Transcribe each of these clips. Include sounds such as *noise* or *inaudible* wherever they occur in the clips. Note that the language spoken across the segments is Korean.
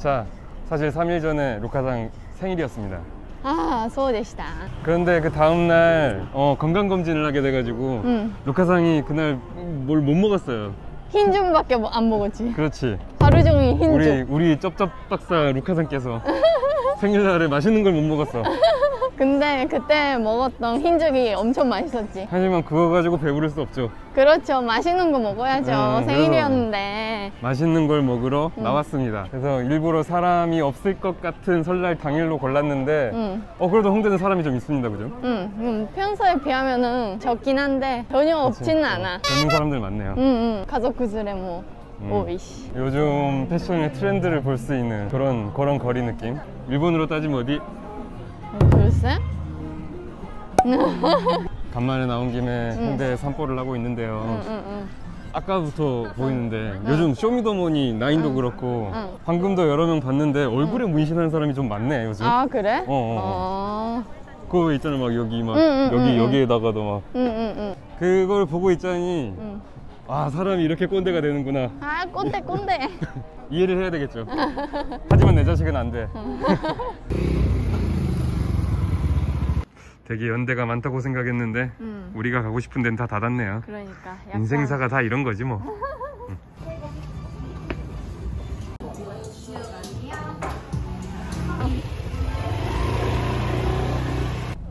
자, 사실 3일 전에 루카상 생일이었습니다. ああそうでした 그런데 그 다음날 어, 건강검진을 하게 돼가지고 응. 루카상이 그날 뭘 못 먹었어요. 흰줌밖에 뭐 안 먹었지 그렇지. 하루 종일 흰줌 우리 우리 쩝쩝 박사 루카상께서 생일날에 맛있는 걸 못 먹었어. 근데 그때 먹었던 흰죽이 엄청 맛있었지 하지만 그거 가지고 배부를 수 없죠. 그렇죠 맛있는 거 먹어야죠 음, 생일이었는데 맛있는 걸 먹으러 나왔습니다. 그래서 일부러 사람이 없을 것 같은 설날 당일로 골랐는데 응. 어 그래도 홍대는 사람이 좀 있습니다, 그죠? 응, 음, 평소에 비하면 은 적긴 한데 전혀 없지는 않아. 어, 젊은 사람들 많네요. 응, 응. 가족 구슬에 뭐 음. 오이씨. 요즘 패션의 트렌드를 볼 수 있는 그런 그런 거리 느낌. 일본으로 따지면 어디? 글쎄? 간만에 나온 김에 홍대 산보를 하고 있는데요. 응, 응, 응. 아까부터 보이는데 요즘 쇼미더머니 나인도 그렇고 응. 방금도 여러 명 봤는데 얼굴에 문신하는 사람이 좀 많네 요즘. 아 그래? 어, 어, 어. 그거 있잖아 막 여기 막 여기. 여기에다가도 막. 그걸 보고 있자니 응. 아 사람이 이렇게 꼰대가 되는구나 아 꼰대 꼰대. *laughs* 이해를 해야 되겠죠. 하지만 내 자식은 안 돼. *laughs* 되게 연대가 많다고 생각했는데 응. 우리가 가고 싶은 데는 다 닫았네요. 그러니까 약간 인생사가 다 이런 거지 뭐. 응.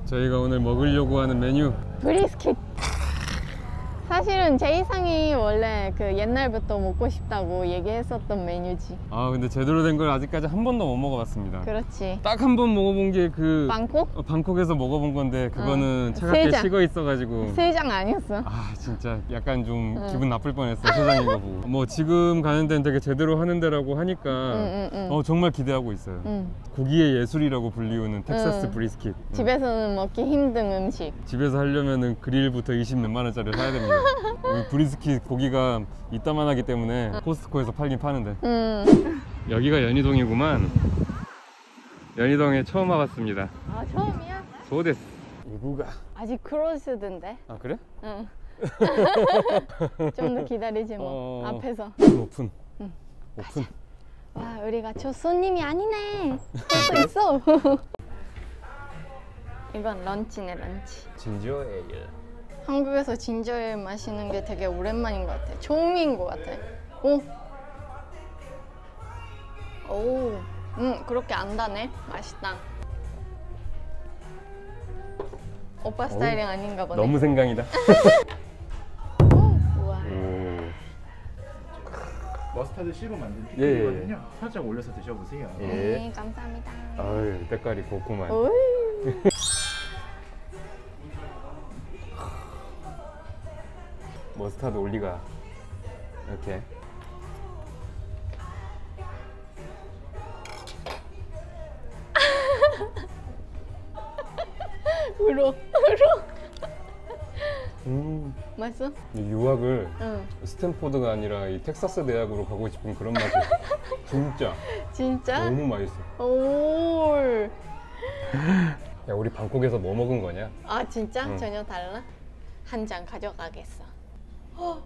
저희가 오늘 먹으려고 하는 메뉴 브리스킷. 사실은 제 이상이 원래 그 옛날부터 먹고 싶다고 얘기했었던 메뉴지. 아 근데 제대로 된 걸 아직까지 한 번도 못 먹어봤습니다. 그렇지. 딱 한 번 먹어본 게 그 방콕? 방콕에서 먹어본 건데 그거는 어, 차갑게 세장. 식어 있어가지고 세 장 아니었어? 아 진짜 약간 좀 응. 기분 나쁠 뻔했어 세상인 거 보고 *laughs* 뭐 지금 가는 데는 되게 제대로 하는 데라고 하니까 응, 응, 응. 어 정말 기대하고 있어요 응. 고기의 예술이라고 불리우는 텍사스 응. 브리스킷 응. 집에서는 먹기 힘든 음식. 집에서 하려면 은 그릴부터 20 몇만 원짜리 사야 됩니다 이 브리스킷 고기가 이따만하기 때문에 코스트코에서 팔긴 파는데 음. 여기가 연희동이구만 연희동에 처음 와봤습니다 아 처음이야? そうです 이부가 아직 close던데. 아 그래? 응. *laughs* 좀 더 기다리지 뭐. 어. 앞에서. 오픈 응. 오픈 와 우리가 첫 손님이 아니네. 벌써 있어. *laughs* 이건 런치네 런치. 진저 에일 한국에서 진저엘 마시는 게 되게 오랜만인 것 같아. 처음인 것 같아. 오. 오. 음 그렇게 안 다네. 맛있다. 오빠 스타일이 아닌가 보네. 너무 생강이다 *laughs* 우와. 머스타드 씨로 만든 예, 예. 피클이거든요. 살짝 올려서 드셔보세요. 예. 네 감사합니다. 아유 때깔이 곱구만 머스타드 올리가 이렇게 *laughs* 울어 울어. 음, 맛있어? 이 유학을 응. 스탠포드가 아니라 이 텍사스 대학으로 가고 싶은 그런 맛이 *laughs* 진짜 진짜? 너무 맛있어 올. 야 우리 방콕에서 뭐 먹은 거냐? 아 진짜? 응. 전혀 달라? 한 잔 가져가겠어. *gasps* 어?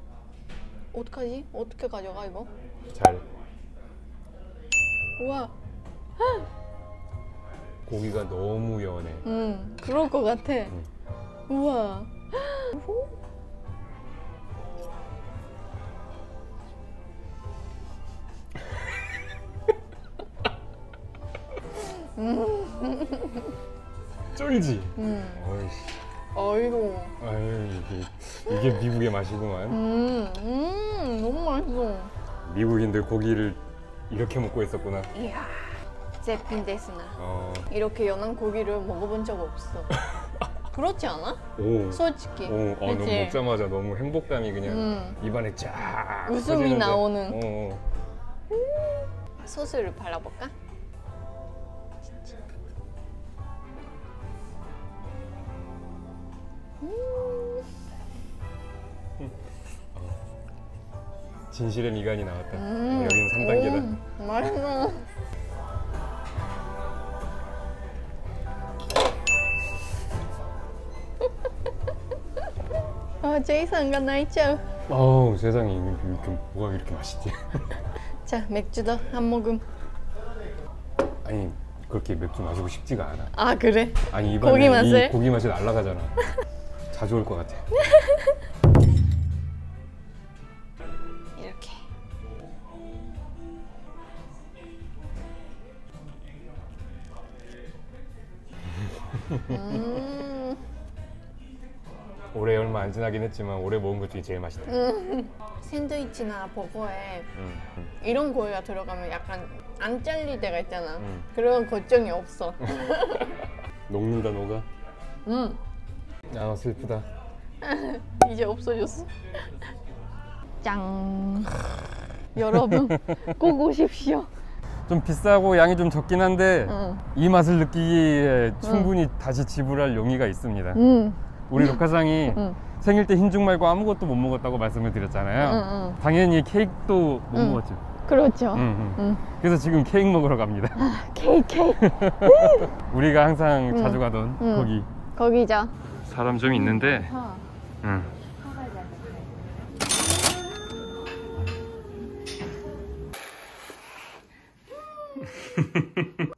어떡하지? 어떻게 가져가 이거? 잘 우와. *gasps* 고기가 너무 연해 음 그럴 것 같아. 우와. 쫄지? 음. 어이씨 어이구. 아유 이게, 이게 미국의 맛이구만 음, 음, 너무 맛있어. 미국인들 고기를 이렇게 먹고 있었구나 이야. 제핀 데스나. 어, 이렇게 연한 고기를 먹어본 적 없어. *laughs* 그렇지 않아? 오, 솔직히. 오, 아, 너무? 먹자마자 너무 행복감이 그냥 음. 입안에 쫙 웃음이 퍼지는데. 나오는. 어, 어. 소스를 발라볼까? 진실의 미간이 나왔다 음. 여기는 3단계다 음, 맛있어. 아, 제이슨과 나이츠. 어우 세상에 이게 이렇게 뭐가 이렇게 맛있지 *laughs* 자, 맥주도 한 모금. 아니 그렇게 맥주 마시고 싶지가 않아. 아 그래? 아니 입안에 고기 맛을? 이 고기 맛이 날아가잖아. *laughs* 자주 올 것 같아. *laughs* 이렇게. 음, *laughs* 올해 얼마 안 지나긴 했지만 올해 먹은 것 중에 제일 맛있다. 음. 샌드위치나 버거에 음, 음. 이런 고기가 들어가면 약간 안 잘릴 때가 있잖아. 음. 그런 걱정이 없어. *laughs* 녹는다 녹아. 음, 아 슬프다. *laughs* 이제 없어졌어. 짱. 여러분 *laughs* 꼭 오십시오. 좀 비싸고 양이 좀 적긴 한데 응. 이 맛을 느끼기에 충분히 다시 지불할 용의가 있습니다. 음. 우리 녹화장이 응. 생일 때 흰죽 말고 아무것도 못 먹었다고 말씀을 드렸잖아요. 응, 응. 당연히 케이크도 못 응. 먹었죠. 그렇죠. 응, 응. 응. 그래서 지금 케이크 먹으러 갑니다. 케이크 케이크. *laughs* 우리가 항상 응. 자주 가던 응. 거기. 거기죠. 사람 좀 있는데. 응. *laughs*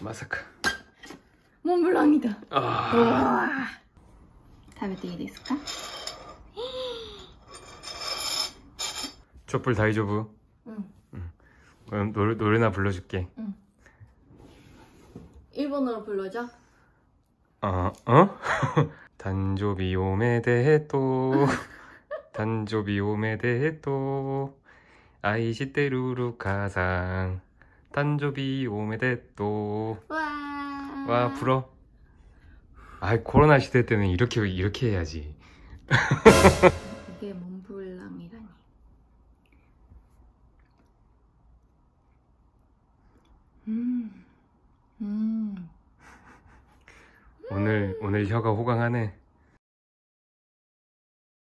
마사카. 몬블랑이다. 아. 食べていいですか 촛불 다이조부. *gasps* 응. 그럼 노래, 노래나 불러줄게. 일본어로 불러줘. 어? 어? *laughs* 단조비 오메데토 *laughs* 단조비 오메데토 愛してる るかさん 誕生日 おめでとう 와. 와 불어 아 코로나 시대 때는 이렇게 이렇게 해야지 이게 몬블랑이라니. 음. 음. 오늘 오늘 혀가 호강하네